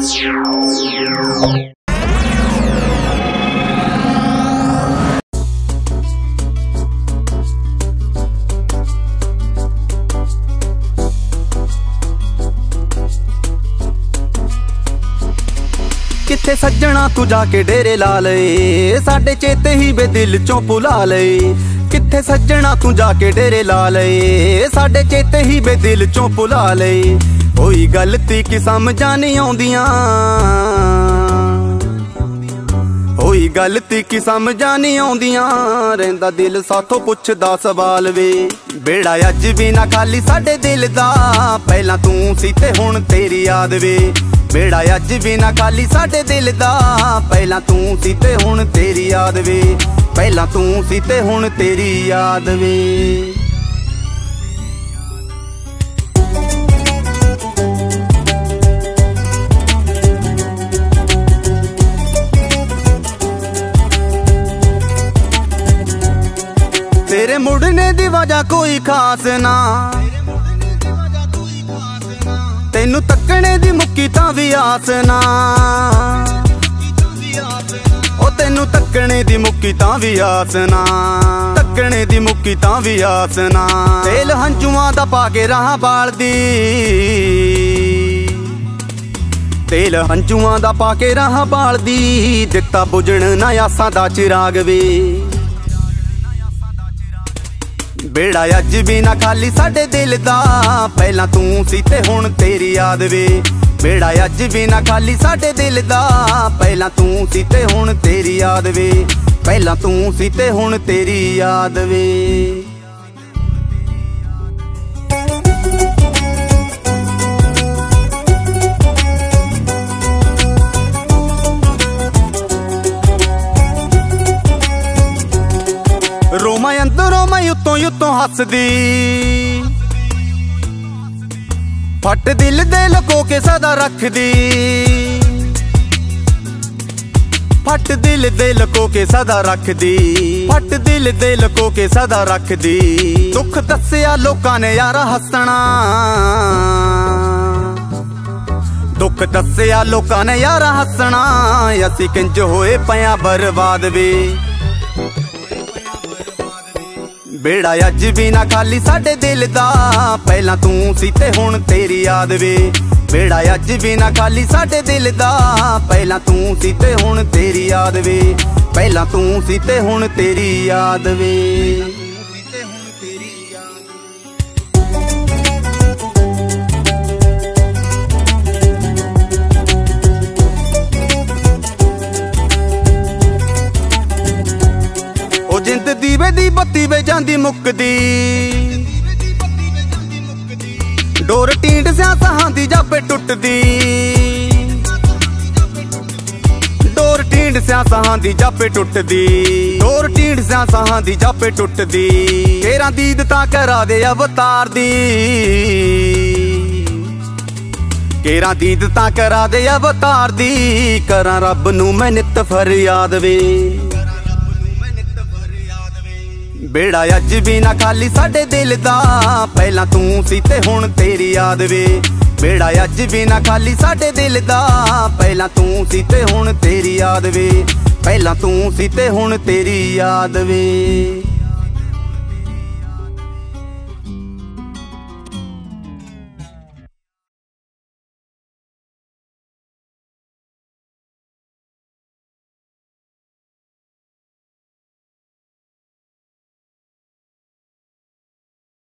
ਕਿੱਥੇ ਸੱਜਣਾ ਤੂੰ ਜਾ ਕੇ ਡੇਰੇ ਲਾ ਲਏ? ਸਾਡੇ ਚੇਤੇ ਹੀ ਬੇ ਦਿਲ ਚੋਂ ਭੁਲਾ ਲਏ। ਕਿੱਥੇ ਸੱਜਣਾ ਤੂੰ ਜਾ ਕੇ ਡੇਰੇ ਲਾ ਲਏ? ਸਾਡੇ ਚੇਤੇ ਹੀ ਬੇ ਦਿਲ ਚੋਂ ਭੁਲਾ ਲਏ। ਹੋਈ ਗਲਤੀ ਕਿ ਸਮਝਾਂ ਨਹੀਂ ਆਉਂਦੀਆਂ। ਹੋਈ ਗਲਤੀ ਕਿ ਸਮਝਾਂ ਨਹੀਂ ਆਉਂਦੀਆਂ। ਰਹਿੰਦਾ ਦਿਲ ਸਾਥੋਂ ਪੁੱਛਦਾ ਸਵਾਲ ਵੇ। ਬੇੜਾ ਅੱਜ ਵੀ ਨਾ ਖਾਲੀ ਸਾਡੇ ਦਿਲ ਦਾ। ਪਹਿਲਾਂ ਤੂੰ ਸੀ ਤੇ ਹੁਣ ਤੇਰੀ ਯਾਦ ਵੇ। ਬੇੜਾ ਅੱਜ ਵੀ ਨਾ ਖਾਲੀ ਸਾਡੇ ਦਿਲ ਦਾ। ਪਹਿਲਾਂ ਤੂੰ ਸੀ ਤੇ ਹੁਣ ਤੇਰੀ ਯਾਦ ਵੇ। ਪਹਿਲਾਂ ਤੂੰ ਸੀ ਤੇ ਹੁਣ ਤੇਰੀ ਯਾਦ ਵੇ। ਤੇਰੇ ਮੁੜਨੇ ਦੀ ਵਜ੍ਹਾ ਕੋਈ ਖਾਸ ਨਾ। ਤੈਨੂੰ ਤੱਕਣੇ ਦੀ ਮੁੱਕੀ ਤਾਂ ਵੀ ਆਸ ਨਾ। ਉਹ ਤੈਨੂੰ ਤੱਕਣੇ ਦੀ ਮੁੱਕੀ ਤਾਂ ਵੀ ਆਸ ਨਾ। ਤੱਕਣੇ ਦੀ ਮੁੱਕੀ ਤਾਂ ਵੀ ਆਸ ਨਾ। ਤੇਲ ਹੰਝੂਆਂ ਦਾ ਪਾ ਕੇ ਰਾਹ ਬਾਲਦੀ। ਤੇਲ ਹੰਝੂਆਂ ਦਾ ਪਾ ਕੇ ਰਾਹ ਬਾਲਦੀ। ਦਿੱਤਾ ਬੁਝਣ ਨਾ ਆਸਾਂ ਦਾ ਚਿਰਾਗ ਵੇ। ਬੇੜਾ ਅੱਜ ਵੀ ਨਾ ਖਾਲੀ ਸਾਡੇ ਦਿਲ ਦਾ। ਪਹਿਲਾਂ ਤੂੰ ਸੀ ਤੇ ਹੁਣ ਤੇਰੀ ਯਾਦ ਵੇ। ਬੇੜਾ ਅੱਜ ਵੀ ਨਾ ਖਾਲੀ ਸਾਡੇ ਦਿਲ ਦਾ। ਪਹਿਲਾਂ ਤੂੰ ਸੀ ਤੇ ਹੁਣ ਤੇਰੀ ਯਾਦ ਵੇ। ਪਹਿਲਾਂ ਤੂੰ ਸੀ ਤੇ ਹੁਣ ਤੇਰੀ ਯਾਦ ਵੇ। ਉਤੋਂ ਉਤੋਂ ਹੱਸਦੀ। ਫੱਟ ਦਿਲ ਦੇ ਲਕੋ ਕੇ ਸਦਾ ਰੱਖਦੀ। ਫੱਟ ਦਿਲ ਦੇ ਲਕੋ ਕੇ ਸਦਾ ਰੱਖਦੀ। ਫੱਟ ਦਿਲ ਦੇ ਲਕੋ ਕੇ ਸਦਾ ਰੱਖਦੀ। ਦੁੱਖ ਦੱਸਿਆ ਲੋਕਾਂ ਨੇ ਯਾਰ ਹੱਸਣਾ। ਦੁੱਖ ਦੱਸਿਆ ਲੋਕਾਂ ਨੇ ਯਾਰ ਹੱਸਣਾ। ਅਸੀਂ ਕਿੰਜ ਹੋਏ ਪਿਆ ਬਰਬਾਦ ਵੇ। ਬੇੜਾ ਅੱਜ ਵੀ ਨਾ ਖਾਲੀ ਸਾਡੇ ਦਿਲ ਦਾ। ਪਹਿਲਾਂ ਤੂੰ ਸੀ ਤੇ ਹੁਣ ਤੇਰੀ ਯਾਦ ਵੇ। ਬੇੜਾ ਅੱਜ ਵੀ ਨਾ ਖਾਲੀ ਸਾਡੇ ਦਿਲ ਦਾ। ਪਹਿਲਾਂ ਤੂੰ ਸੀ ਤੇ ਹੁਣ ਤੇਰੀ ਯਾਦ ਵੇ। ਪਹਿਲਾਂ ਤੂੰ ਸੀ ਤੇ ਹੁਣ ਤੇਰੀ ਯਾਦ ਵੇ। ਉਹ ਜਿੰਦ ਦੀਵੇ ਦੀ ਬੱਤੀ ਵੇ ਜਾਂਦੀ ਮੁੱਕਦੀ। ਡੋਰ ਟੀਂਡ ਸਿਆ ਸਹਾਂ ਦੀ ਜਾਪੇ ਟੁੱਟਦੀ। ਡੋਰ ਟੀਂਡ ਸਿਆ ਸਹਾਂ ਦੀ ਜਾਪੇ ਟੁੱਟਦੀ। ਡੋਰ ਟੀਂਡ ਸਿਆ ਸਹਾਂ ਦੀ ਜਾਪੇ ਟੁੱਟਦੀ। ਤੇਰਾ ਦੀਦ ਤਾਂ ਕਰਾ ਦੇ ਅਵਤਾਰ ਦੀ। ਕੇਰਾ ਦੀਦ ਤਾਂ ਕਰਾ ਦੇ ਅਵਤਾਰ ਦੀ। ਕਰਾਂ ਰੱਬ ਨੂੰ ਮੈਂ ਨਿਤ ਫਰਿਆਦ ਵੇ। ਬੇੜਾ ਅੱਜ ਵੀ ਨਾ ਖਾਲੀ ਸਾਡੇ ਦਿਲ ਦਾ। ਪਹਿਲਾਂ ਤੂੰ ਸੀ ਤੇ ਹੁਣ ਤੇਰੀ ਯਾਦ ਵੇ। ਬੇੜਾ ਅੱਜ ਵੀ ਨਾ ਖਾਲੀ ਸਾਡੇ ਦਿਲ ਦਾ। ਪਹਿਲਾਂ ਤੂੰ ਸੀ ਤੇ ਹੁਣ ਤੇਰੀ ਯਾਦ ਵੇ। ਪਹਿਲਾਂ ਤੂੰ ਸੀ ਤੇ ਹੁਣ ਤੇਰੀ ਯਾਦ ਵੇ।